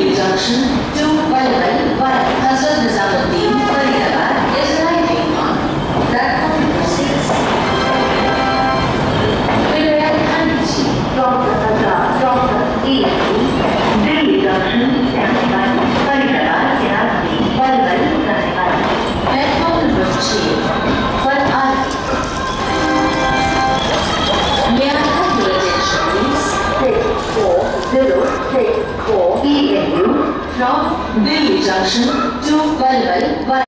一张是，就关于人以外，它甚至上的地。From Delhi Junction to Valval.